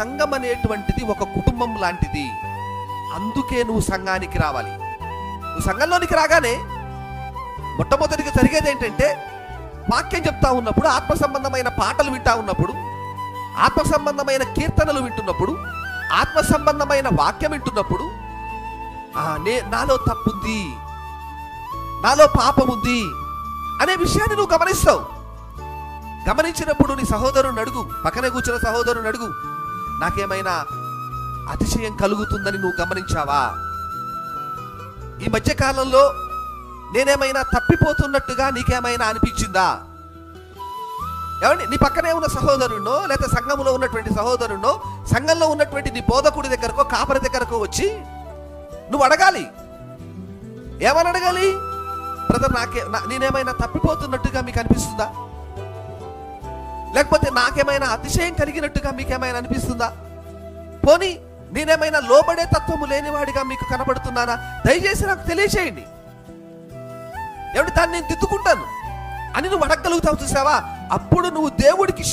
అనేటువంటిది ఒక కుటుంబం లాంటిది. అందుకే నువ్వు సంఘానికి రావాలి. నువ్వు సంఘంలోనికి రాగానే మొట్టమొదటిగా జరిగేది ఏంటంటే వాక్యం చెప్తా ఉన్నప్పుడు ఆత్మ సంబంధమైన పాటలు వింటా ఉన్నప్పుడు ఆత్మ సంబంధమైన కీర్తనలు వింటున్నప్పుడు ఆత్మ సంబంధమైన వాక్యం వింటున్నప్పుడు ఆ, నే నాలో తప్పుంది. నాలో పాపం ఉంది అనే విషయాన్ని నువ్వు గమనిస్తావు. గమనించినప్పుడు నీ సహోదరుని అడుగు. పక్కనే కూర్చున్న సహోదరుని అడుగు. నాకేమైనా అతిశయం కలుగుతుందని నువ్వు గమనించావా? ఈ మధ్య కాలంలో నేనేమైనా తప్పిపోతున్నట్టుగా నీకేమైనా అనిపించిందా? ఏమండి నీ పక్కనే ఉన్న సహోదరుణ్ణో లేదా సంఘంలో ఉన్నటువంటి సహోదరుణ్ణో సంఘంలో ఉన్నటువంటి నీ బోధకుడి దగ్గరకో కాపరి దగ్గరకో వచ్చి నువ్వు అడగాలి. ఏమని అడగాలి? బ్రదర్ నాకే నా- నేనేమైనా తప్పిపోతున్నట్టుగా మీకు అనిపిస్తుందా? లేకపోతే నాకేమైనా అతిశయం కలిగినట్టుగా మీకేమైనా అనిపిస్తుందా? పోనీ నేనేమైనా లోబడే తత్వము లేనివాడిగా మీకు కనబడుతున్నానా దయచేసి నాకు తెలియచేయండి. ఏమిటి దాన్ని నేను దిద్దుకుంటాను. అని నువ్వు అడగగలుగుతావు చూసావా? అప్పుడు నువ్వు దేవుడికి